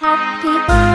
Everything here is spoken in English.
Happy birthday.